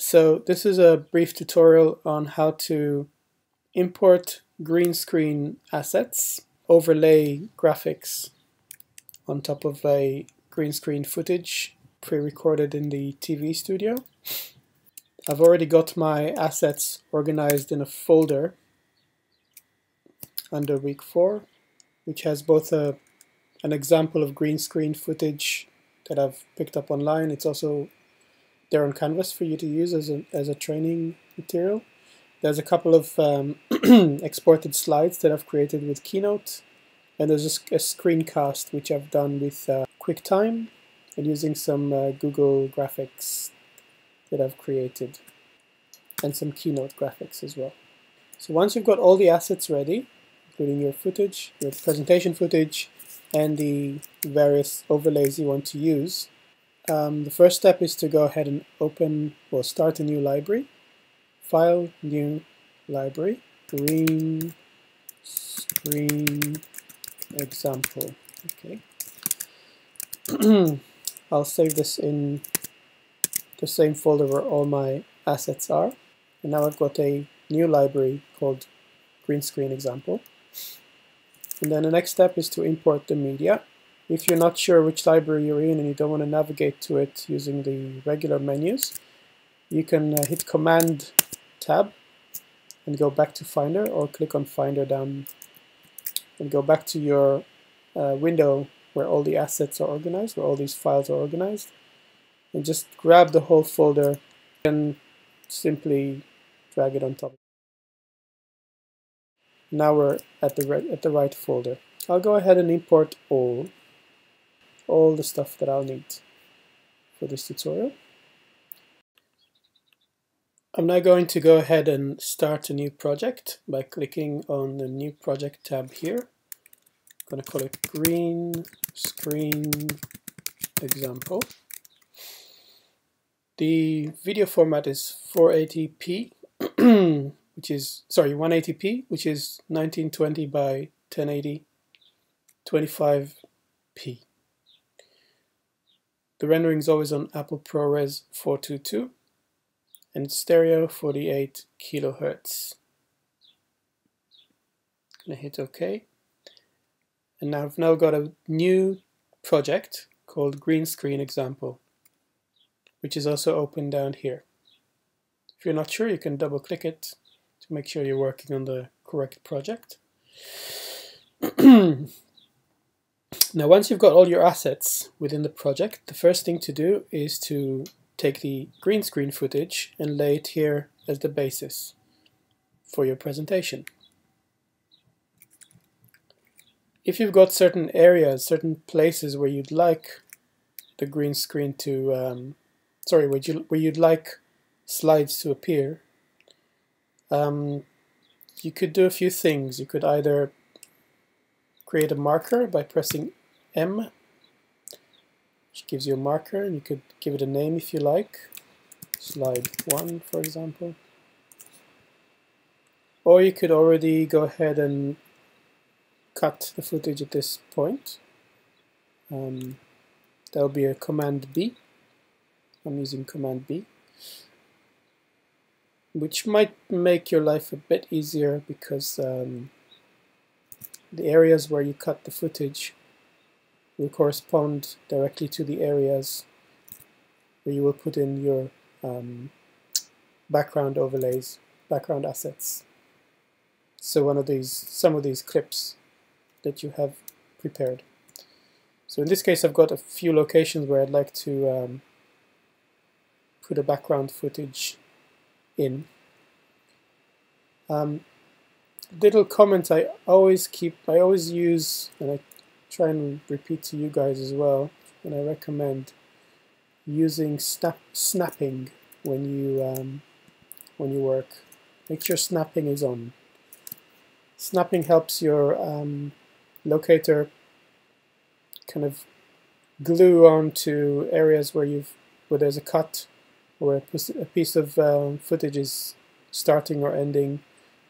So this is a brief tutorial on how to import green screen assets, overlay graphics on top of a green screen footage pre-recorded in the TV studio. I've already got my assets organized in a folder under week 4 which has both a an example of green screen footage that I've picked up online. It's also there on Canvas for you to use as a, as a training material. There's a couple of um, exported slides that I've created with Keynote, and there's a, a screencast which I've done with uh, QuickTime and using some uh, Google graphics that I've created, and some Keynote graphics as well. So once you've got all the assets ready, including your footage, your presentation footage, and the various overlays you want to use, um, the first step is to go ahead and open or start a new library. File, new library, green screen example. Okay. I'll save this in the same folder where all my assets are. And now I've got a new library called green screen example. And then the next step is to import the media. If you're not sure which library you're in and you don't want to navigate to it using the regular menus, you can uh, hit Command Tab and go back to Finder or click on Finder down and go back to your uh, window where all the assets are organized, where all these files are organized, and just grab the whole folder and simply drag it on top. Now we're at the, at the right folder. I'll go ahead and import all all the stuff that I'll need for this tutorial. I'm now going to go ahead and start a new project by clicking on the new project tab here. I'm going to call it green screen example. The video format is 480p, which is, sorry, 180p, which is 1920 by 1080, 25p. The rendering is always on Apple ProRes 422 and stereo 48 kilohertz. I'm gonna hit OK. And now I've now got a new project called Green Screen Example, which is also open down here. If you're not sure, you can double click it to make sure you're working on the correct project. Now once you've got all your assets within the project, the first thing to do is to take the green screen footage and lay it here as the basis for your presentation. If you've got certain areas, certain places where you'd like the green screen to, um, sorry, where, you, where you'd like slides to appear, um, you could do a few things. You could either create a marker by pressing M, which gives you a marker, and you could give it a name if you like. Slide 1, for example. Or you could already go ahead and cut the footage at this point. Um, that'll be a Command B. I'm using Command B. Which might make your life a bit easier because um, the areas where you cut the footage will correspond directly to the areas where you will put in your um, background overlays, background assets. So one of these, some of these clips that you have prepared. So in this case I've got a few locations where I'd like to um, put a background footage in. Um, little comment I always keep, I always use, and I try and repeat to you guys as well, and I recommend using snap snapping when you um, when you work. Make sure snapping is on. Snapping helps your um, locator kind of glue onto areas where you've where there's a cut or a piece of um, footage is starting or ending,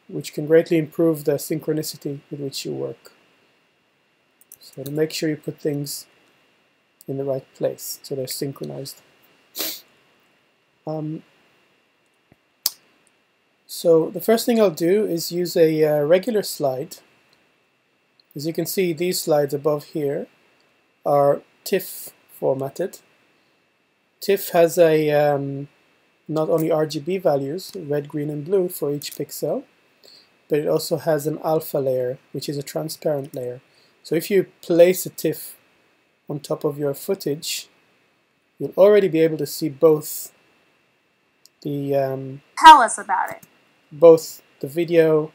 which can greatly improve the synchronicity with which you work. So to make sure you put things in the right place so they're synchronized. Um, So the first thing I'll do is use a uh, regular slide. As you can see, these slides above here are TIFF formatted. TIFF has a um, not only RGB values, red, green, and blue for each pixel, but it also has an alpha layer, which is a transparent layer. So if you place a TIFF on top of your footage, you'll already be able to see both the um, tell us about it both the video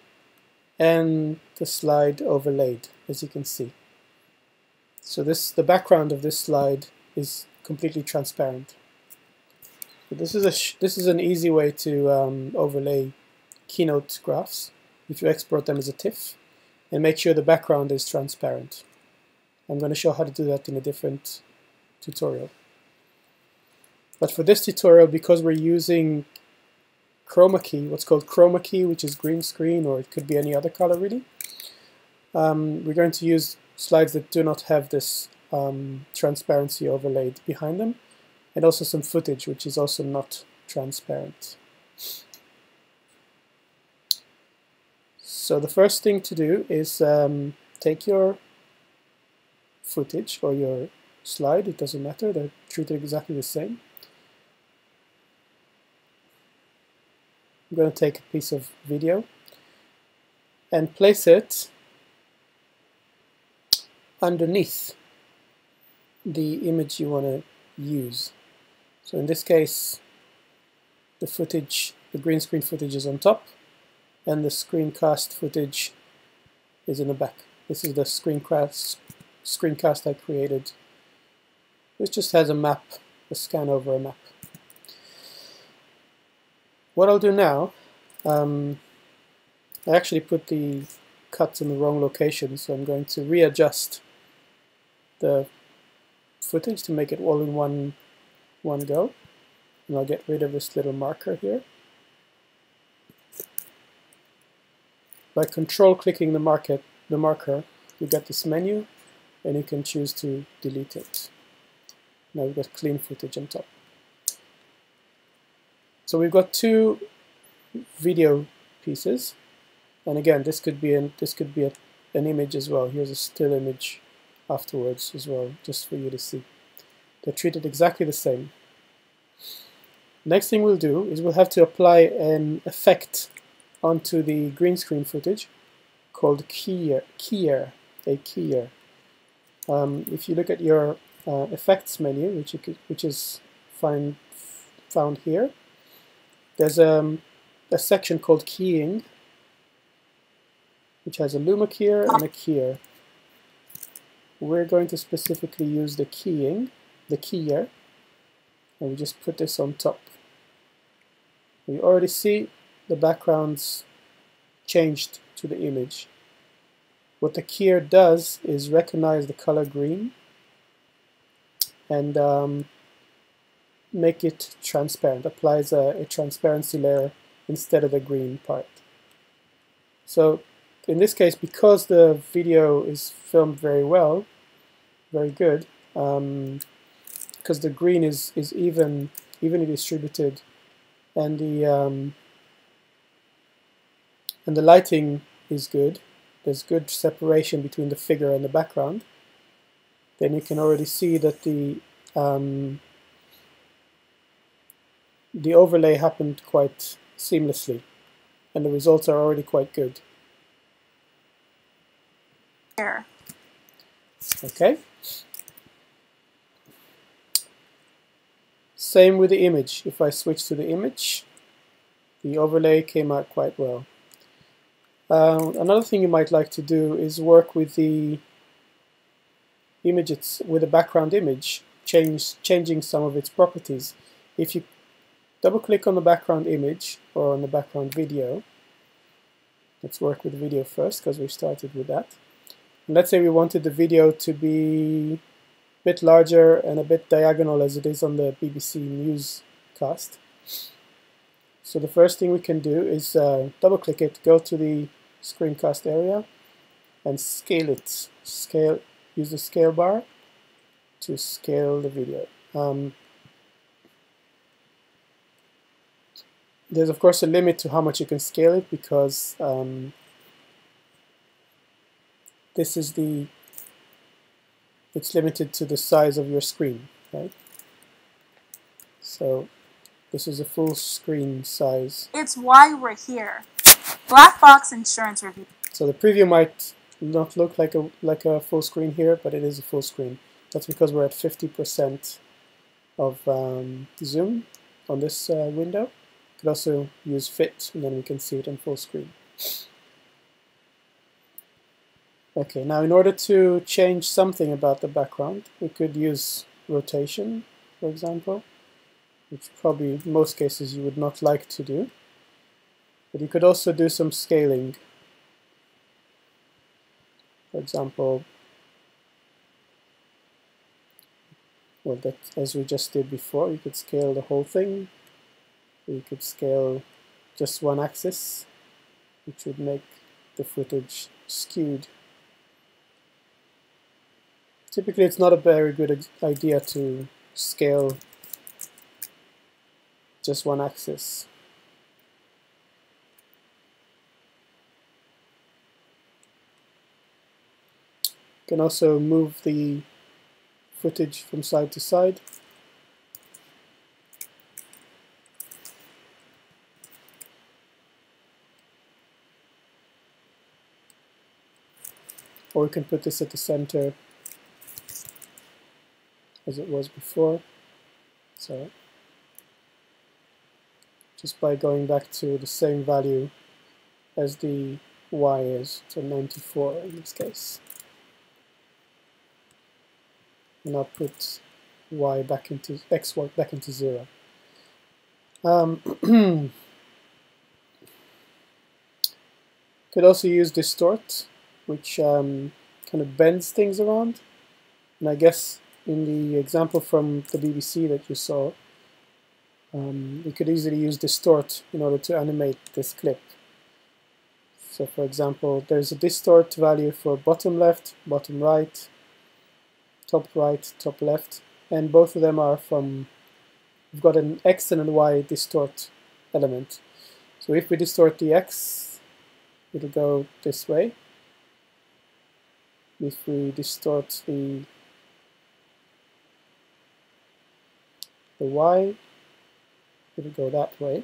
and the slide overlaid, as you can see. So this the background of this slide is completely transparent. This is a this is an easy way to um, overlay keynote graphs if you export them as a TIFF and make sure the background is transparent. I'm going to show how to do that in a different tutorial. But for this tutorial, because we're using chroma key, what's called chroma key, which is green screen, or it could be any other color really. Um, we're going to use slides that do not have this um, transparency overlaid behind them, and also some footage which is also not transparent. So the first thing to do is um, take your footage or your slide, it doesn't matter, they're treated exactly the same. I'm going to take a piece of video and place it underneath the image you want to use. So in this case, the footage, the green screen footage is on top, and the screencast footage is in the back. This is the screencast, screencast I created. This just has a map, a scan over a map. What I'll do now, um, I actually put the cuts in the wrong location, so I'm going to readjust the footage to make it all in one, one go. And I'll get rid of this little marker here. By control clicking the, market, the marker, you get this menu, and you can choose to delete it. Now we've got clean footage on top. So we've got two video pieces, and again, this could be an, this could be a, an image as well. Here's a still image afterwards as well, just for you to see. They're treated exactly the same. Next thing we'll do is we'll have to apply an effect onto the green screen footage called keyer, keyer a keyer. Um, if you look at your uh, effects menu, which, could, which is find, found here, there's um, a section called keying, which has a luma keyer and a keyer. We're going to specifically use the keying, the keyer, and we just put this on top. We already see the backgrounds changed to the image. What the keyer does is recognize the color green and um, make it transparent, applies a, a transparency layer instead of the green part. So in this case, because the video is filmed very well, very good, um, because the green is, is even evenly distributed and the um, and the lighting is good, there's good separation between the figure and the background, then you can already see that the um, the overlay happened quite seamlessly and the results are already quite good. Here. Okay. Same with the image. If I switch to the image, the overlay came out quite well. Uh, another thing you might like to do is work with the images with a background image, change changing some of its properties. If you double click on the background image or on the background video. Let's work with the video first because we started with that. And let's say we wanted the video to be a bit larger and a bit diagonal as it is on the BBC newscast. So the first thing we can do is uh, double click it, go to the screencast area and scale it. Scale, use the scale bar to scale the video. Um, there's of course a limit to how much you can scale it because um, this is the it's limited to the size of your screen right so this is a full screen size. It's why we're here. Black Box Insurance Review. so the preview might not look like a like a full screen here but it is a full screen. That's because we're at 50% of um, zoom on this uh, window. Could also use fit and then we can see it in full screen. Okay, now in order to change something about the background, we could use rotation, for example, which probably in most cases you would not like to do. But you could also do some scaling. For example, well, that as we just did before, you could scale the whole thing. You could scale just one axis, which would make the footage skewed typically it's not a very good idea to scale just one axis. You can also move the footage from side to side. Or we can put this at the center as it was before. So just by going back to the same value as the y is, so 94 in this case. And I'll put y back into x back into zero. Um, could also use distort, which um, kind of bends things around. And I guess in the example from the BBC that you saw, um, we could easily use distort in order to animate this clip. So for example, there's a distort value for bottom left, bottom right, top right, top left, and both of them are from, we've got an X and a Y distort element. So if we distort the X, it'll go this way. If we distort the the y, it'll go that way.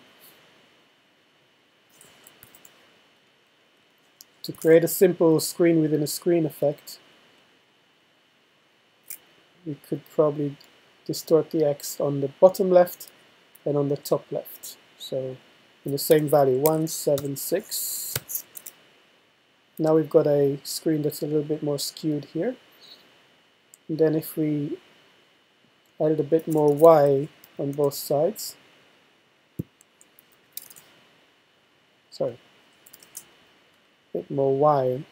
To create a simple screen within a screen effect, we could probably distort the x on the bottom left and on the top left. So in the same value, 176. Now we've got a screen that's a little bit more skewed here. And then if we added a bit more y on both sides. Sorry, a bit more y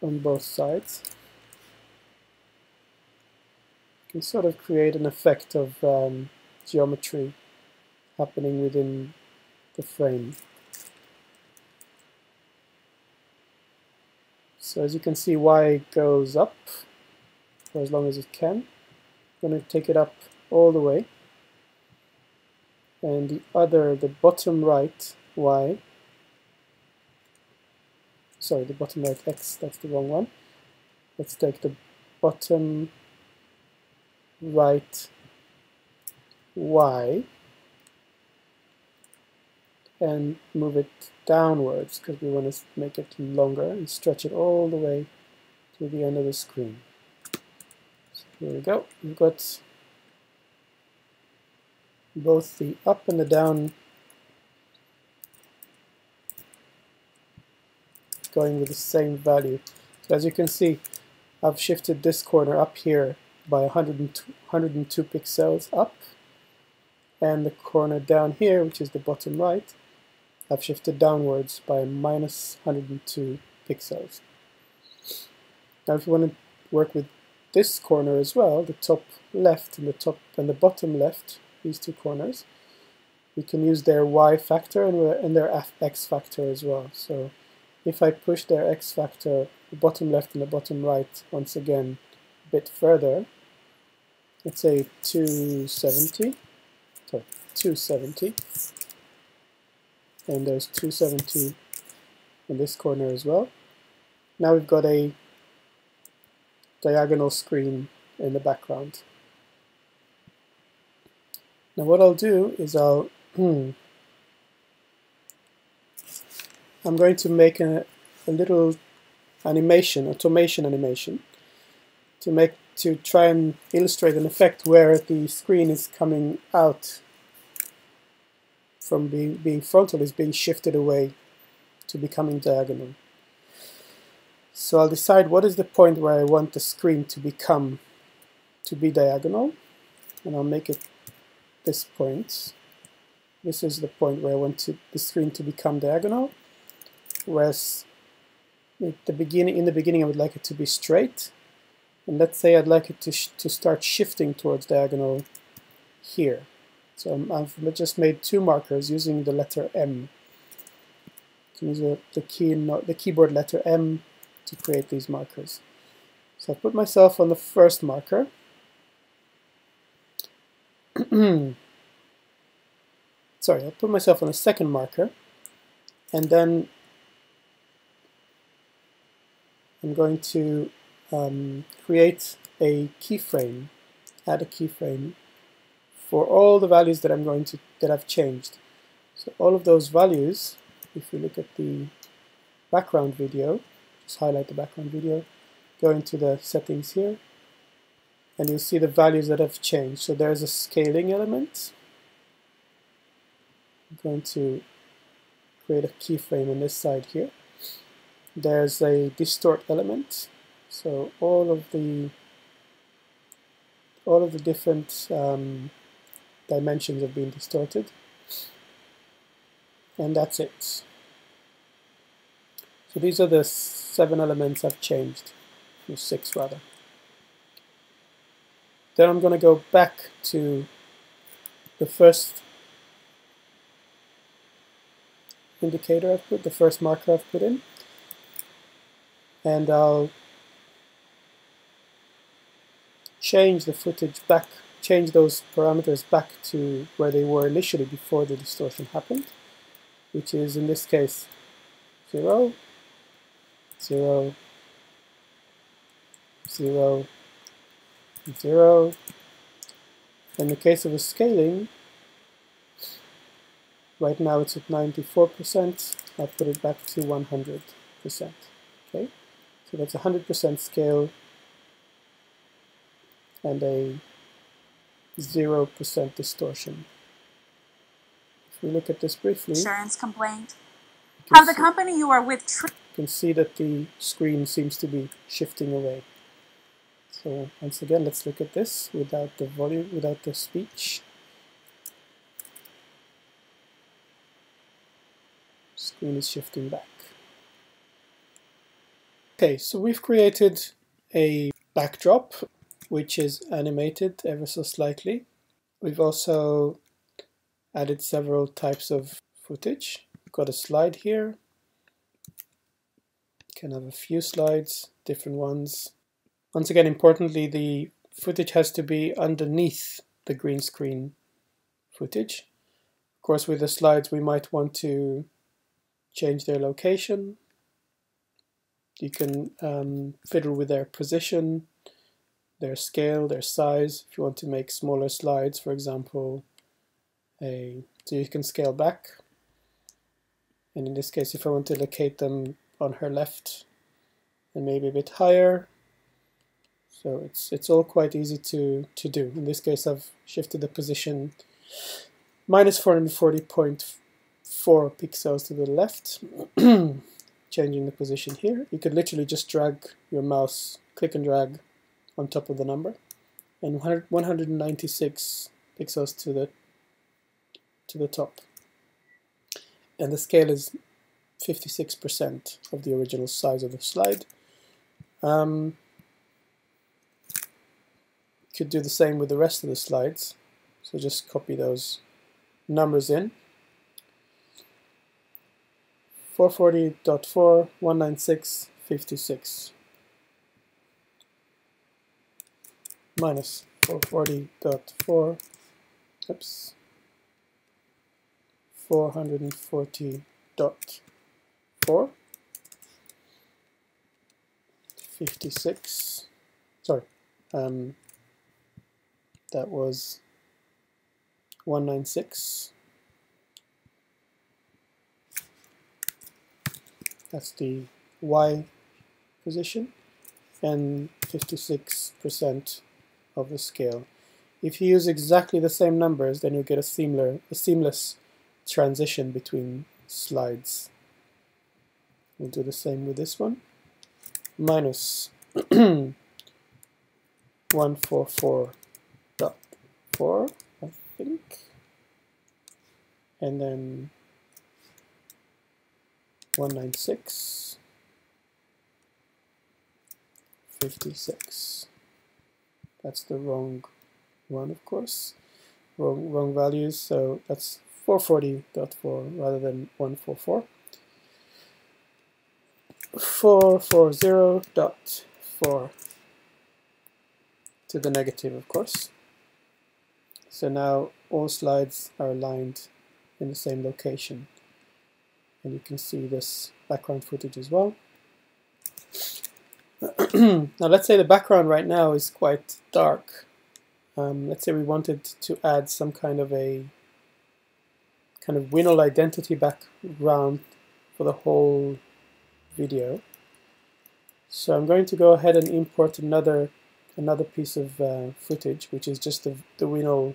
on both sides. You can sort of create an effect of um, geometry happening within the frame. So as you can see, y goes up for as long as it can I'm going to take it up all the way and the other the bottom right y sorry the bottom right x that's the wrong one let's take the bottom right y and move it downwards because we want to make it longer and stretch it all the way to the end of the screen. So here we go. We've got both the up and the down going with the same value. So as you can see, I've shifted this corner up here by 102, 102 pixels up, and the corner down here, which is the bottom right, I've shifted downwards by minus 102 pixels. Now if you want to work with this corner as well, the top left and the top and the bottom left, these two corners, we can use their y factor and, and their x factor as well. So if I push their x factor, the bottom left and the bottom right, once again, a bit further, let's say 270, sorry, 270. And there's 270 in this corner as well. Now we've got a diagonal screen in the background. Now what I'll do is I'll hmm, I'm going to make a, a little animation, automation animation, to make to try and illustrate an effect where the screen is coming out from being, being frontal is being shifted away to becoming diagonal. So I'll decide what is the point where I want the screen to become to be diagonal and I'll make it this point. This is the point where I want to, the screen to become diagonal, whereas the beginning, in the beginning I would like it to be straight, and let's say I'd like it to, to start shifting towards diagonal here. So I've just made two markers using the letter M. So use the, key, the keyboard letter M to create these markers. So I put myself on the first marker, sorry, I'll put myself on a second marker and then I'm going to um, create a keyframe, add a keyframe for all the values that I'm going to that I've changed. So all of those values, if you look at the background video, just highlight the background video, go into the settings here, and you'll see the values that have changed. So there's a scaling element. I'm going to create a keyframe on this side here. There's a distort element. So all of the all of the different um, dimensions have been distorted. And that's it. So these are the seven elements I've changed, or six rather. Then I'm going to go back to the first indicator I've put, the first marker I've put in, and I'll change the footage back, change those parameters back to where they were initially before the distortion happened, which is in this case 0, 0, 0, 0. In the case of a scaling, right now it's at 94%, I put it back to 100%. Okay, so that's 100% scale and a 0% distortion. If we look at this briefly, insurance complaint. Have the company you are with. You can see that the screen seems to be shifting away. So once again, let's look at this without the volume, without the speech. Screen is shifting back. Okay, so we've created a backdrop which is animated ever so slightly. We've also added several types of footage. We've got a slide here. can have a few slides, different ones, once again, importantly, the footage has to be underneath the green screen footage. Of course, with the slides, we might want to change their location. You can um, fiddle with their position, their scale, their size. If you want to make smaller slides, for example, a so you can scale back. And in this case, if I want to locate them on her left and maybe a bit higher, so it's it's all quite easy to, to do. In this case I've shifted the position minus 440.4 pixels to the left, changing the position here. You could literally just drag your mouse, click and drag on top of the number, and 196 pixels to the to the top. And the scale is 56% of the original size of the slide. Um, could do the same with the rest of the slides. So just copy those numbers in. 440.4, 196, 56. Minus 440.4, oops, 440.4 56 sorry um, that was 196 that's the Y position and 56% of the scale. If you use exactly the same numbers then you get a, seamler, a seamless transition between slides. We'll do the same with this one. Minus 144.4 I think. And then 196 56 that's the wrong one of course. Wrong wrong values so that's 440.4 rather than 144 440.4 to the negative of course so now all slides are aligned in the same location and you can see this background footage as well. now let's say the background right now is quite dark. Um, let's say we wanted to add some kind of a kind of Winol identity background for the whole video. So I'm going to go ahead and import another another piece of uh, footage, which is just the, the Winol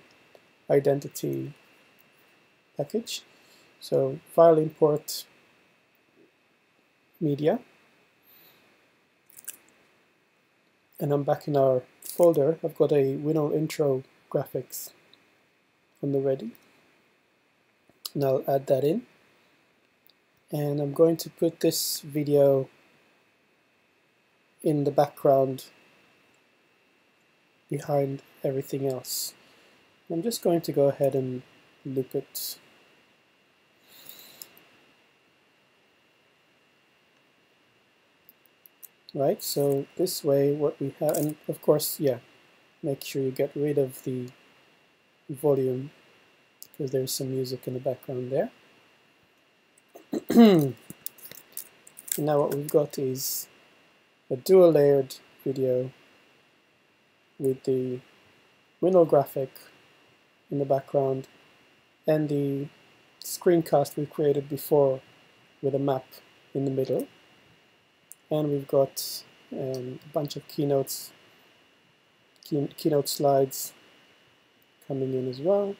identity package. So file import media. And I'm back in our folder. I've got a Winol intro graphics on the ready. And I'll add that in. And I'm going to put this video in the background behind everything else. I'm just going to go ahead and loop it right so this way what we have and of course yeah make sure you get rid of the volume because there's some music in the background there. Now what we've got is a dual layered video with the Winol graphic in the background and the screencast we created before with a map in the middle. And we've got um, a bunch of keynotes key, keynote slides coming in as well.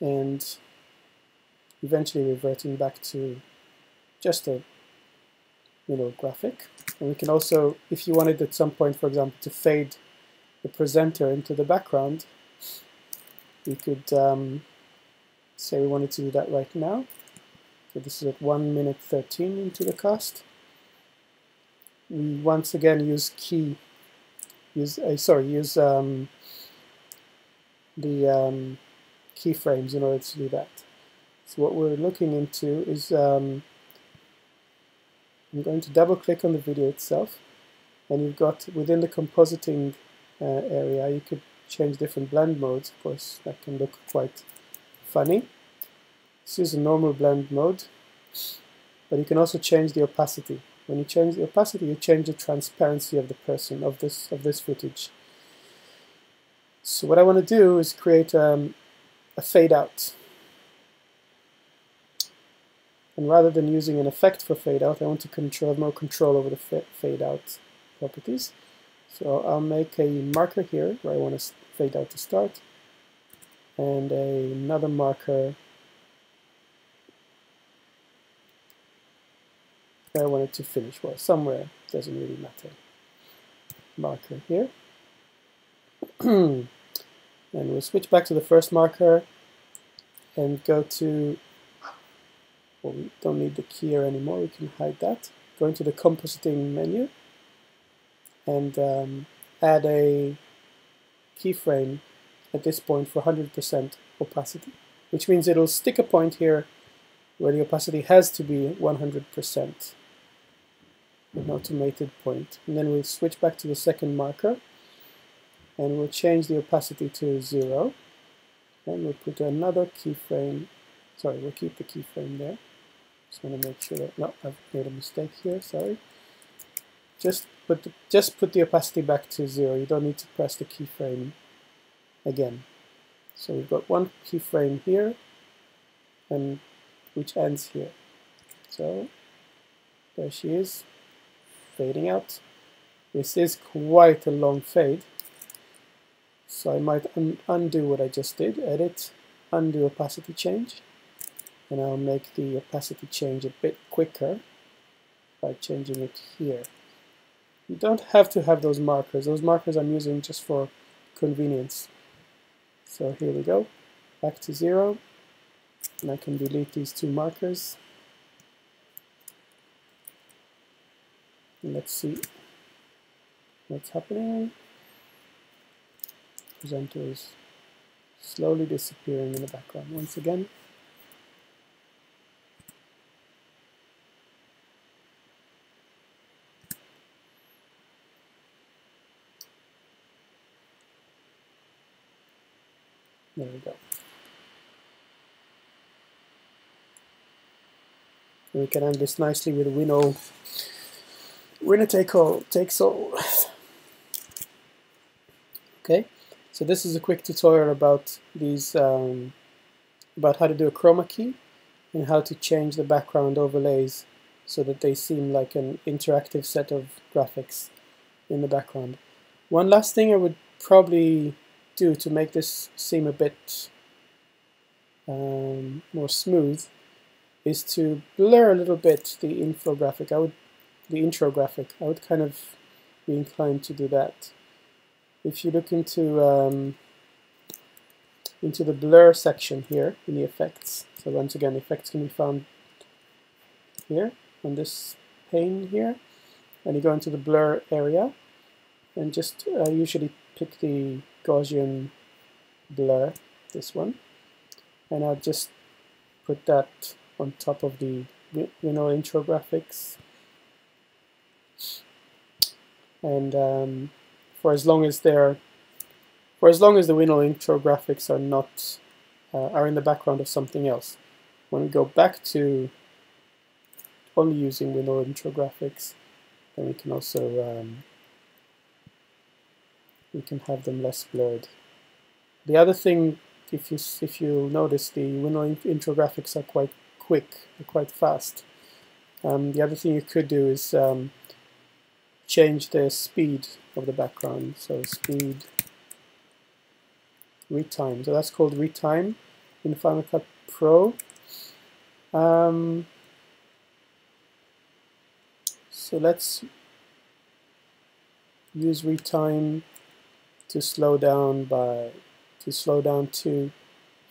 And eventually reverting back to just a you know graphic. And we can also if you wanted at some point for example to fade the presenter into the background we could um, say we wanted to do that right now. So this is at 1 minute 13 into the cast we once again use key use uh, sorry use um, the um, keyframes in order to do that. So what we're looking into is um, I'm going to double click on the video itself. And you've got within the compositing uh, area you could change different blend modes of course that can look quite funny. This is a normal blend mode but you can also change the opacity when you change the opacity, you change the transparency of the person, of this, of this footage. So what I want to do is create um, a fade out. And rather than using an effect for fade out, I want to control have more control over the fade out properties. So I'll make a marker here where I want to fade out to start, and another marker where I wanted to finish. Well, somewhere doesn't really matter. Marker here. and we'll switch back to the first marker and go to, well, we don't need the keyer anymore, we can hide that. Go into the compositing menu and um, add a keyframe at this point for 100% opacity, which means it'll stick a point here where the opacity has to be 100% an automated point. And then we'll switch back to the second marker and we'll change the opacity to zero. And we'll put another keyframe sorry, we'll keep the keyframe there. Just want to make sure that, no, I've made a mistake here, sorry. Just the, just put the opacity back to zero. You don't need to press the keyframe again. So we've got one keyframe here, and which ends here. So there she is, fading out. This is quite a long fade, so I might un undo what I just did, edit, undo opacity change, and I'll make the opacity change a bit quicker by changing it here. You don't have to have those markers. Those markers I'm using just for convenience. So here we go, back to zero, and I can delete these two markers. And let's see what's happening. Presenter is slowly disappearing in the background once again. There we go. And we can end this nicely with a Winol, winner take all, takes all. okay, so this is a quick tutorial about these, um, about how to do a chroma key and how to change the background overlays so that they seem like an interactive set of graphics in the background. One last thing I would probably do to make this seem a bit um, more smooth is to blur a little bit the infographic. I would, the intro graphic. I would kind of be inclined to do that. If you look into um, into the blur section here in the effects, so once again, effects can be found here on this pane here, and you go into the blur area, and just uh, usually pick the Gaussian blur, this one, and I'll just put that on top of the you know intro graphics and um, for as long as they're for as long as the Winol intro graphics are not uh, are in the background of something else when we go back to only using Winol intro graphics then we can also um, we can have them less blurred. The other thing, if you if you notice, the Winol intro graphics are quite quick, quite fast. Um, the other thing you could do is um, change the speed of the background. So speed retime. So that's called retime in Final Cut Pro. Um, so let's use retime to slow down by to slow down to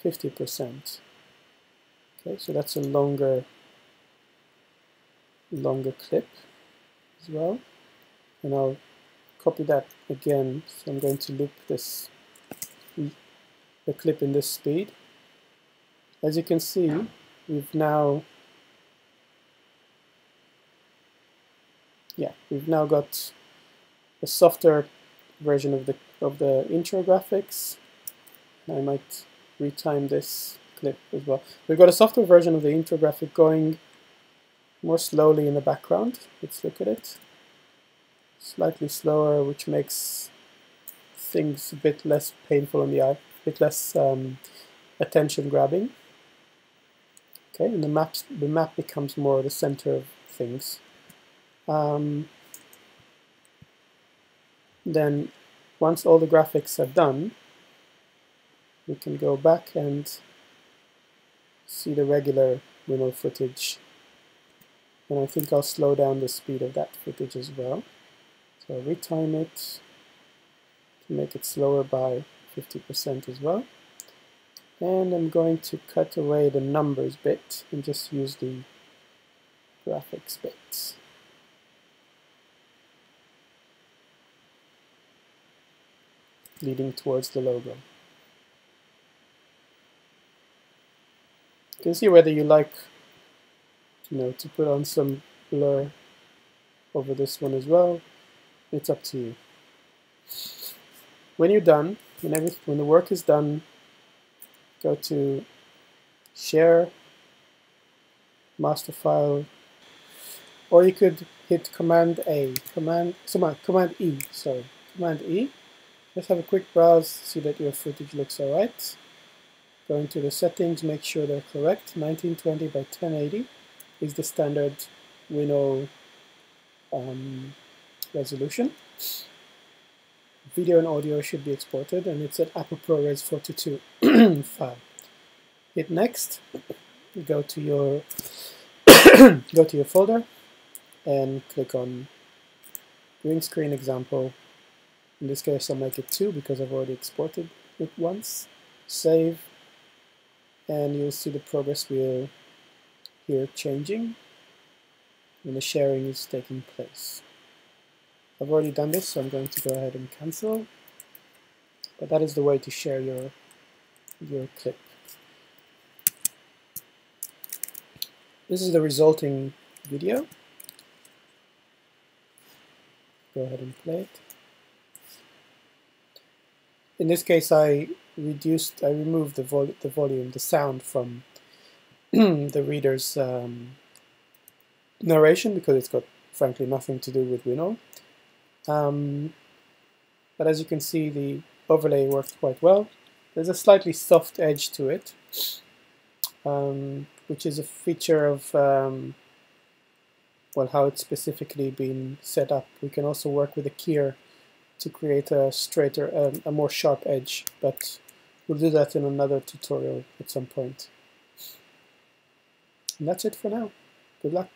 50%. Okay, so that's a longer longer clip as well. And I'll copy that again. So I'm going to loop this the clip in this speed. As you can see, we've now yeah, we've now got a softer version of the of the intro graphics. I might retime this clip as well. We've got a software version of the intro graphic going more slowly in the background. Let's look at it. Slightly slower, which makes things a bit less painful on the eye, a bit less um, attention grabbing. Okay, and the map the map becomes more the center of things. Um, then once all the graphics are done, we can go back and see the regular Winol footage. And I think I'll slow down the speed of that footage as well. So I'll retime it to make it slower by 50% as well. And I'm going to cut away the numbers bit and just use the graphics bits. leading towards the logo. Can see whether you like you know, to put on some blur over this one as well. It's up to you. When you're done, when, every, when the work is done, go to share, master file, or you could hit Command A, Command, Command E, sorry, Command E. Let's have a quick browse, see that your footage looks alright. Go into the settings, make sure they're correct. 1920 by 1080 is the standard Winol um, resolution. Video and audio should be exported, and it's an Apple ProRes 422 file. Hit next. Go to your go to your folder and click on green screen example. In this case, I'll make it two because I've already exported it once. Save, and you'll see the progress wheel here changing and the sharing is taking place. I've already done this, so I'm going to go ahead and cancel. But that is the way to share your, your clip. This is the resulting video. Go ahead and play it. In this case, I reduced, I removed the, vol the volume, the sound from the reader's um, narration because it's got frankly nothing to do with Winol. Um, but as you can see, the overlay worked quite well. There's a slightly soft edge to it, um, which is a feature of um, well how it's specifically been set up. We can also work with a keyer to create a straighter, um, a more sharp edge, but we'll do that in another tutorial at some point. And that's it for now. Good luck.